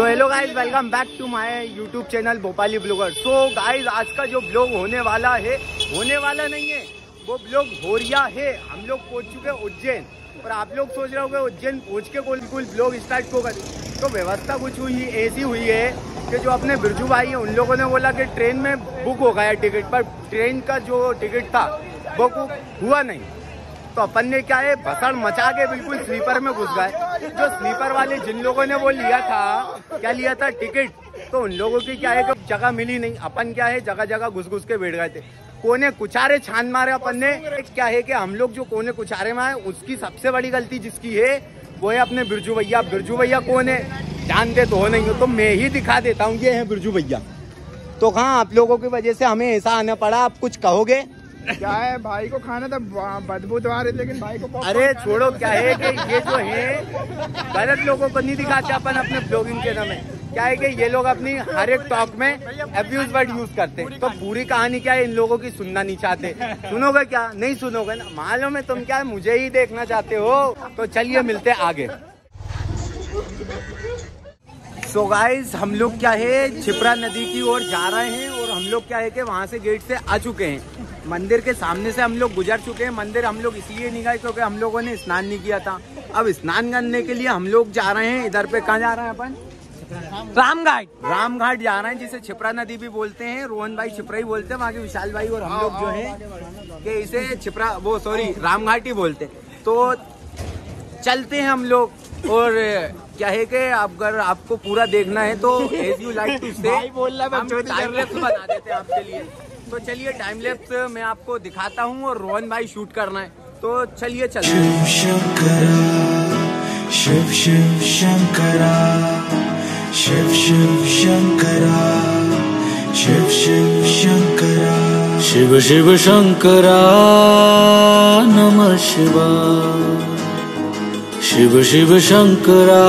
तो hello guys welcome back to my YouTube channel Bhopali blogger so guys आज का जो ब्लॉग होने वाला है, होने वाला नहीं है, वो ब्लॉग हो रिया है। हम लोग पहुँच चुके हैं उज्जैन। और आप लोग सोच रहे हो उज्जैन पहुँच के कोई ब्लॉग स्टार्ट करें तो व्यवस्था कुछ हुई, ऐसी हुई है कि जो अपने बिरजू भाई हैं, उन लोगों ने बोला कि ट्रेन में बुक हो गया टिकट पर ट्रेन का जो टिकट था, वो हुआ नहीं। तो अपन ने क्या है, भसड़ मचा के बिल्कुल स्लीपर में घुस गए। जो स्लीपर वाले जिन लोगों ने वो लिया था, क्या लिया था टिकट? तो उन लोगों की क्या है कि जगह मिली नहीं। अपन क्या है जगह जगह घुस घुस के बैठ गए थे। कोने कुचारे छान मारे अपन ने। क्या है कि हम लोग जो कोने कुचारे में आए, उसकी सबसे बड़ी गलती जिसकी है, वो है अपने बिरजू भैया। बिरजू भैया कौन है? जानते तो हो नहीं हो तो मैं ही दिखा देता हूँ। ये है बिरजू भैया। तो कहाँ आप लोगों की वजह से हमें ऐसा आना पड़ा। आप कुछ कहोगे? क्या है? भाई को खाना था बदबू तो आ रही लेकिन भाई को अरे छोड़ो क्या है कि ये जो है गलत लोगों को नहीं दिखाते अपन अपने ब्लॉगिंग के में। क्या है कि ये लोग अपनी हर एक टॉक में अब्यूज वर्ड यूज़ करते हैं। तो पूरी कहानी क्या है? इन लोगों की सुनना नहीं चाहते। सुनोगे क्या? नहीं सुनोगे ना। मालूम है तुम क्या मुझे ही देखना चाहते हो। तो चलिए मिलते आगे। सो so गाइस हम लोग क्या है? छिपरा नदी की ओर जा रहे हैं हम लोग क्या है कि वहाँ से गेट से आ चुके हैं। मंदिर के सामने से हम लोग गुजर चुके हैं। मंदिर हम लोग इसलिए नहीं गए क्योंकि हम लोगों ने स्नान नहीं किया था। अब स्नान करने के लिए हम लोग जा रहे हैं। इधर पे कहाँ जा रहे हैं अपन? रामघाट। रामघाट जा रहे हैं जिसे छिपरा नदी भी बोलते हैं। रोहन भाई छिपरा ही बोलते हैं वहाँ के विशाल भाई और हम लोग जो है कि इसे छिपरा वो सॉरी रामघाट ही बोलते तो चलते हैं हम लोग और क्या है कि अगर आपको पूरा देखना है तो एज यू लाइक टू से बना देते हैं आपके लिए। तो चलिए टाइम लैप्स मैं आपको दिखाता हूँ और रोहन भाई शूट करना है। तो चलिए चलते हैं शिव शिव शंकरा शिव शिव शंकरा शिव शिव शंकरा शिव शिव शंकरा नमः शिवाय। शिव शिव शंकरा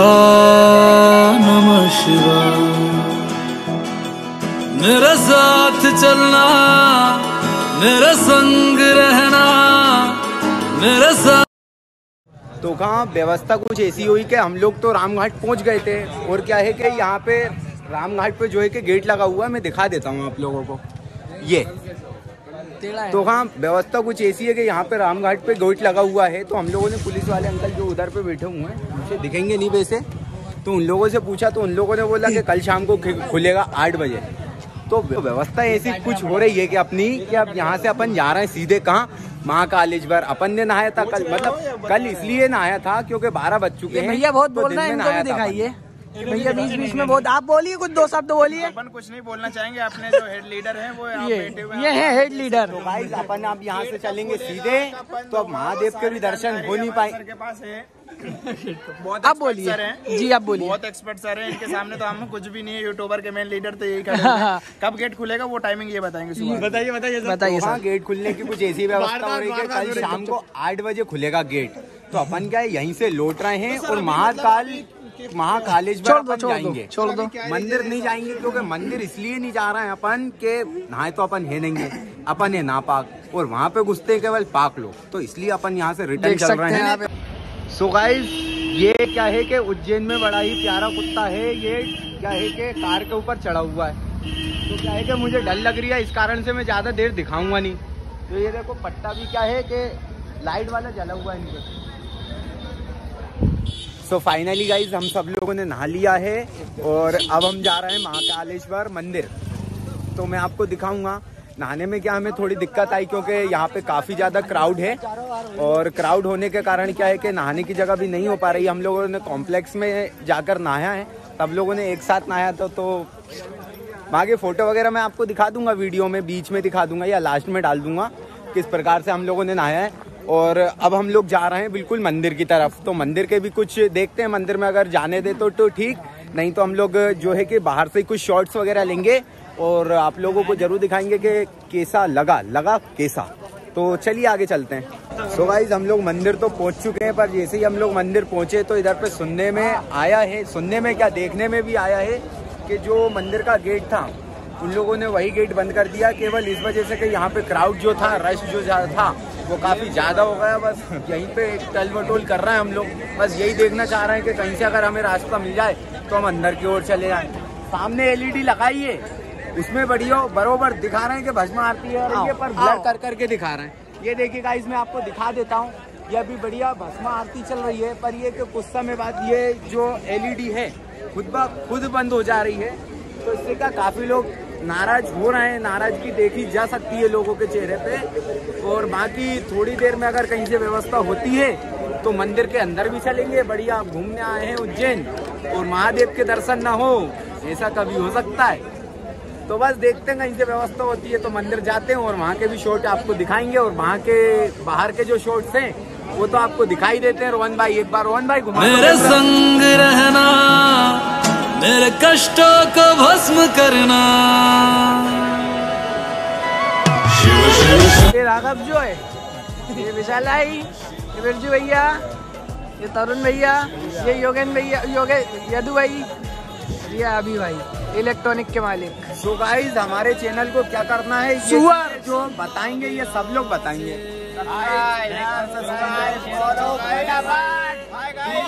नमः शिवाय। मेरे साथ चलना, मेरे संग रहना, मेरे साथ तो कहाँ व्यवस्था कुछ ऐसी हुई कि हम लोग तो रामघाट पहुँच गए थे? और क्या है कि यहाँ पे रामघाट पे जो है कि गेट लगा हुआ है, मैं दिखा देता हूँ आप लोगों को। ये। तो हाँ व्यवस्था कुछ ऐसी है कि यहाँ पे रामघाट पे गेट लगा हुआ है तो हम लोगों ने पुलिस वाले अंकल जो उधर पे बैठे हुए हैं मुझे दिखेंगे नहीं वैसे। तो उन लोगों से पूछा तो उन लोगों ने बोला कि कल शाम को खुलेगा आठ बजे। तो व्यवस्था ऐसी कुछ हो रही है कि अपनी कि अब यहाँ से अपन जा रहे हैं सीधे कहाँ? महाकालेश्वर। अपन ने नहाया था कल मतलब कल इसलिए नहाया था क्योंकि बारह बज चुके हैं भैया बहुत तो बोल रहे हैं। दिखाइए। भैया बीच बीच में बहुत आप बोलिए कुछ दो शब्द बोलिए। अपन कुछ नहीं बोलना चाहेंगे अपने जो हेड लीडर हैं वो ये ये है हेड लीडर तो भाई अपन अब यहाँ से चलेंगे सीधे तो अब महादेव के भी दर्शन हो नहीं पाए। के पास है। बहुत आप बोलिए। जी आप बोलिए। बहुत एक्सपर्ट सर हैं इनके सामने तो हम कुछ भी नहीं है यूट्यूबर के मेन लीडर तो यही खड़े कब गेट खुलेगा वो टाइमिंग ये बताएँगे सुबह। बताइए बताइए बताइए तो हाँ सर। गेट खुलने की कुछ ऐसी व्यवस्था हो रही है कल शाम को आठ बजे खुलेगा गेट तो अपन क्या है यहीं से लौट रहे हैं और महाकाल महाकालेश्वर जाएँगे। छोड़ दो। मंदिर नहीं जाएँगे क्योंकि मंदिर इसलिए नहीं जा रहे हैं अपन के नहाए तो अपन है नहीं है अपन है नापाक और वहाँ पे घुसते केवल पाक लोग। तो इसलिए अपन यहाँ से रिटर्न चल रहे हैं। हैं सो गाइस ये क्या है कि उज्जैन में बड़ा ही प्यारा कुत्ता है ये क्या है कि कार के ऊपर चढ़ा हुआ है। तो क्या है कि मुझे डर लग रही है इस कारण से मैं ज़्यादा देर दिखाऊँगा नहीं। तो ये देखो पट्टा भी क्या है कि लाइट वाला जला हुआ है इनके। सो फाइनली गाइज़ हम सब लोगों ने नहा लिया है और अब हम जा रहे हैं महाकालेश्वर मंदिर। तो मैं आपको दिखाऊँगा, नहाने में क्या हमें थोड़ी दिक्कत आई क्योंकि यहाँ पे काफ़ी ज़्यादा क्राउड है और क्राउड होने के कारण क्या है कि नहाने की जगह भी नहीं हो पा रही। हम लोगों ने कॉम्प्लेक्स में जाकर नहाया है सब लोगों ने एक साथ नहाया था तो वहाँ के फ़ोटो वगैरह मैं आपको दिखा दूँगा वीडियो में, बीच में दिखा दूँगा या लास्ट में डाल दूँगा, किस प्रकार से हम लोगों ने नहाया है। और अब हम लोग जा रहे हैं बिल्कुल मंदिर की तरफ़। तो मंदिर के भी कुछ देखते हैं। मंदिर में अगर जाने दे तो, तो ठीक। नहीं तो हम लोग जो है कि बाहर से कुछ शॉर्ट्स वगैरह लेंगे और आप लोगों को ज़रूर दिखाएँगे कि कैसा लगा। लगा कैसा? तो चलिए आगे चलते हैं। सो गाइज़ हम लोग मंदिर तो पहुँच चुके हैं पर जैसे ही हम लोग मंदिर पहुँचे तो इधर पे सुनने में आया है। सुनने में क्या देखने में भी आया है कि जो मंदिर का गेट था उन लोगों ने वही गेट बंद कर दिया। केवल इस वजह से कि यहाँ पे क्राउड जो था रश जो था वो काफ़ी ज़्यादा हो गया बस यहीं पे टल वटोल कर रहे हैं हम लोग। बस यही देखना चाह रहे हैं कि कहीं से अगर हमें रास्ता मिल जाए तो हम अंदर की ओर चले जाए। सामने एलईडी लगाई है उसमें बढ़िया बरोबर दिखा रहे हैं कि भस्म आरती है और ये पर ब्लर कर करके दिखा रहे हैं। ये देखिए गाइस मैं आपको दिखा देता हूँ ये अभी बढ़िया भस्म आरती चल रही है पर ये कि कुछ समय बाद ये जो एलईडी है खुद ब खुद बंद हो जा रही है। तो इससे क्या काफ़ी लोग नाराज़ हो रहे हैं नाराज़गी देखी जा सकती है लोगों के चेहरे पे। और बाकी थोड़ी देर में अगर कहीं से व्यवस्था होती है तो मंदिर के अंदर भी चलेंगे। बढ़िया घूमने आए हैं उज्जैन, और महादेव के दर्शन ना हो, ऐसा कभी हो सकता है। तो बस देखते हैं, कहीं से व्यवस्था होती है तो मंदिर जाते हैं, और वहाँ के भी शॉट आपको दिखाएँगे। और वहाँ के बाहर के जो शॉट्स हैं, वो तो आपको दिखाई देते हैं। रोहन भाई, एक बार रोहन भाई, घुमा संग रहना। मेरे कष्टों को भस्म करना। ये राघव जो है ये विशाल आई ये बिरजू भैया ये तरुण भैया ये योगेन भैया योगे यदु भाई ये अभी भाई इलेक्ट्रॉनिक के मालिक। सो गाइस हमारे चैनल को क्या करना है? ये जो बताएँगे ये सब लोग बताएँगे। है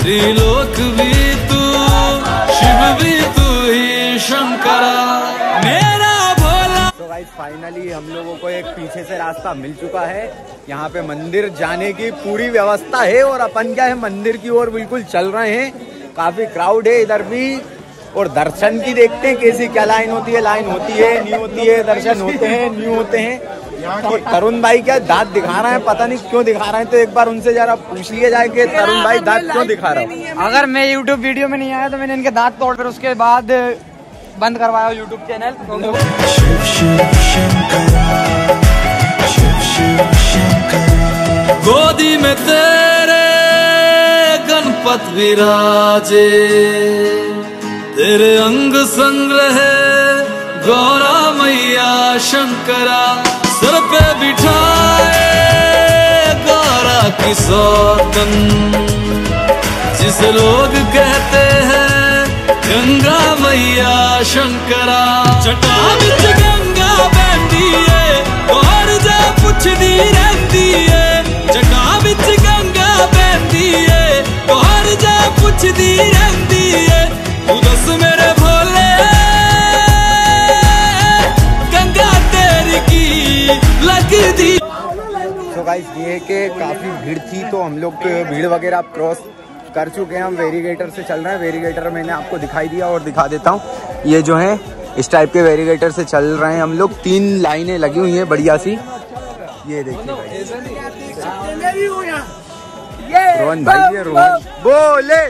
त्रिलोक भी तू शिव भी तू ही शंकरा मेरा भोला तो गाइस फाइनली हम लोगों को एक पीछे से रास्ता मिल चुका है। यहाँ पे मंदिर जाने की पूरी व्यवस्था है और अपन क्या है, मंदिर की ओर बिल्कुल चल रहे हैं। काफ़ी क्राउड है इधर भी। और दर्शन की देखते हैं कैसी क्या लाइन होती है लाइन होती है नहीं होती है दर्शन होते हैं नहीं होते हैं। और तरुण भाई क्या दांत दिखा रहे हैं पता नहीं क्यों दिखा रहे हैं तो एक बार उनसे जरा पूछ लिया जाए कि तरुण भाई दांत क्यों दिखा रहा हूँ अगर मैं YouTube वीडियो में नहीं आया तो मैंने इनके दांत तोड़ फिर उसके बाद बंद करवाया YouTube चैनल शंकरा। गोदी में तेरे गणपत विराजे। तेरे अंग संग रहे गौरा मैया शंकरा, सर पे बिठाए गौरा की सौतन। जिसे लोग कहते हैं, गंगा मैया शंकरा जटा बिच गंगा बहती है, और जा पुछदी रहती है जटा बिच गंगा बहती है, और जा पुछदी रहती तो गाइस ये है कि काफ़ी भीड़ थी तो हम लोग भीड़ वगैरह आप क्रॉस कर चुके हैं। हम वेरीगेटर से चल रहे हैं। वेरीगेटर मैंने आपको दिखाई दिया और दिखा देता हूँ। ये जो है, इस टाइप के वेरीगेटर से चल रहे हैं हम लोग। तीन लाइनें लगी हुई हैं बढ़िया सी। ये देखिए रोहन भाई ये रोहन। बोले।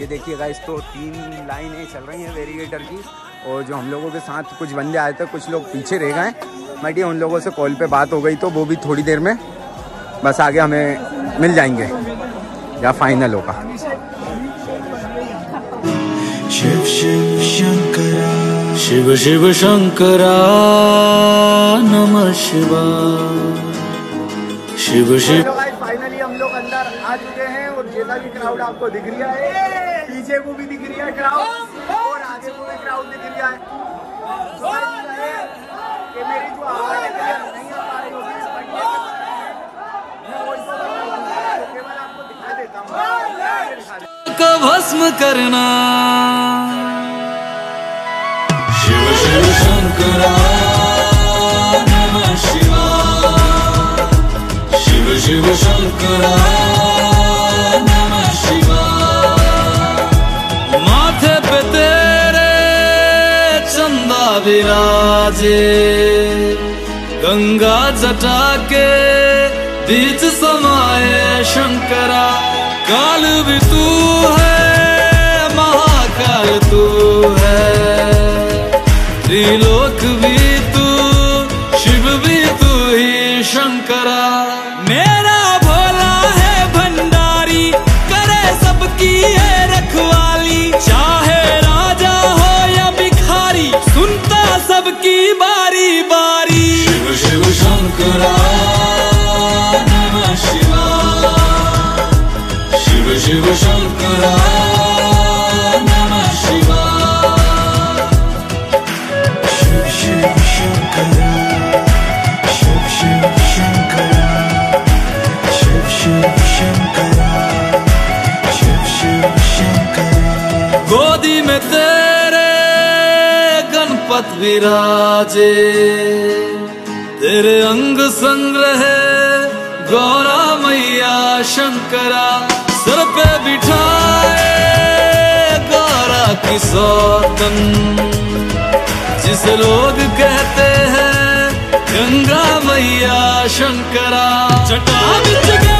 ये देखिए गाइस तो तीन लाइनें चल रही हैं वेरीगेटर की। और जो हम लोगों के साथ कुछ बंदे आए थे, कुछ लोग पीछे रह गए बट ये उन लोगों से कॉल पे बात हो गई तो वो भी थोड़ी देर में बस आगे हमें मिल जाएँगे। या फाइनल होगा। शिव शिव शंकरा। शिव शिव शंकरा नमः शिवाय शिव शिव। फाइनली हम लोग अंदर आ चुके हैं और जैसा भी क्राउड आपको दिख रहा है पीछे को भी दिख रही है क्राउड और आगे को भी क्राउड दिख रहा तो है कि मेरी जो आवाज़ है clear नहीं आ पा रही होगी इस पंखे के मैं voice तो केवल आपको दिखा देता हूँ दिखा देता हूँ। को भस्म करना। शिव शिव शंकरा नमः शिवाय। शिव शिव शंकरा। विराजे गंगा जटा के बीच समाये शंकरा। काल भी तू है, महाकाल तू है। Trilok Shankara Namah Shiva Shiva Shiva Shankara गोदी में तेरे गणपत विराजे तेरे अंग संग रहे गौरा मैया शंकरा, सर पे बिठाए गौरा की सौतन। जिसे लोग कहते हैं, गंगा मैया शंकरा जटा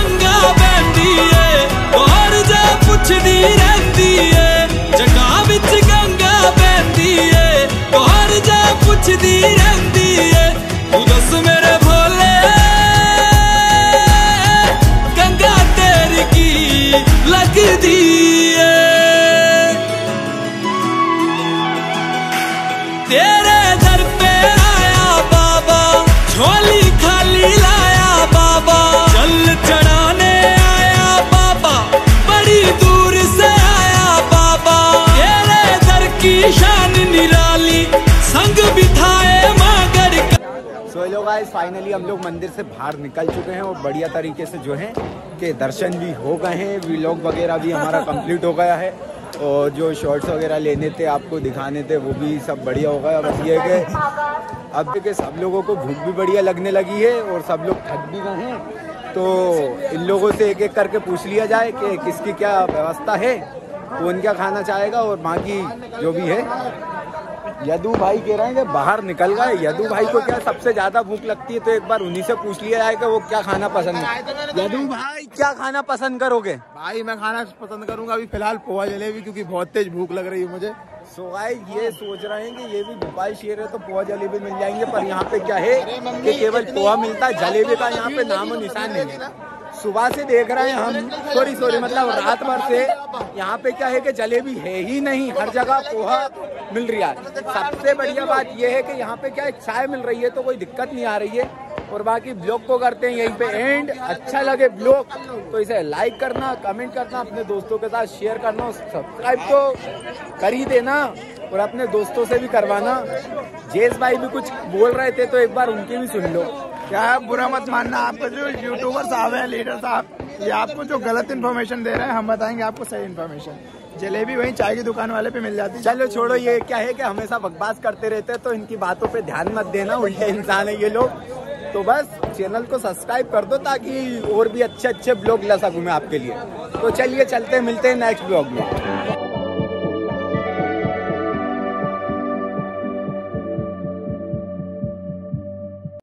हम लोग मंदिर से बाहर निकल चुके हैं और बढ़िया तरीके से जो है के दर्शन भी हो गए हैं व्लॉग वगैरह भी हमारा कंप्लीट हो गया है और जो शॉर्ट्स वगैरह लेने थे, आपको दिखाने थे, वो भी सब बढ़िया हो गया बस ये कि अब देखिए, सब लोगों को भूख भी बढ़िया लगने लगी है और सब लोग थक भी गए हैं। तो इन लोगों से एक एक करके पूछ लिया जाए कि किसकी क्या व्यवस्था है, कौन क्या खाना चाहेगा और बाकी जो भी है यदु भाई कह रहे हैं कि बाहर निकल गए। यदु भाई को क्या सबसे ज़्यादा भूख लगती है? तो एक बार उन्हीं से पूछ लिया जाए कि वो क्या खाना पसंद है। यदु भाई क्या खाना पसंद करोगे? भाई मैं खाना पसंद करूँगा। अभी फ़िलहाल पोहा जलेबी क्योंकि बहुत तेज भूख लग रही है मुझे। सो भाई ये सोच रहे हैं कि ये भी भोपाल शेर है तो पोहा जलेबी मिल जाएँगे पर यहाँ पे क्या है कि केवल पोहा मिलता है जलेबी का यहाँ पे नाम निशान नहीं है। सुबह से देख रहे हैं हम। सॉरी सॉरी मतलब रात भर से यहाँ पे क्या है कि जलेबी है ही नहीं, हर जगह पोहा मिल रहा है। सबसे बढ़िया बात यह है कि यहाँ पे क्या चाय मिल रही है तो कोई दिक्कत नहीं आ रही है। और बाकी ब्लॉग को करते हैं यहीं पे एंड अच्छा लगे ब्लॉग तो इसे लाइक करना कमेंट करना, अपने दोस्तों के साथ शेयर करना सब्सक्राइब तो कर ही देना और अपने दोस्तों से भी करवाना। जेस भाई भी कुछ बोल रहे थे तो एक बार उनकी भी सुन लो। क्या है, बुरा मत मानना, आपको जो यूट्यूबर साहब है लीडर साहब, ये आपको जो गलत इन्फॉर्मेशन दे रहे हैं, हम बताएँगे आपको सही इन्फॉर्मेशन जलेबी वहीं चाय की दुकान वाले पे मिल जाती। है चलो छोड़ो, ये क्या है कि हमेशा बकवास करते रहते हैं तो इनकी बातों पे ध्यान मत देना, उल्टे इंसान है ये लोग। तो बस चैनल को सब्सक्राइब कर दो, ताकि और भी अच्छे अच्छे ब्लॉग ला सकूँ मैं आपके लिए। तो चलिए, चलते मिलते हैं नेक्स्ट ब्लॉग में।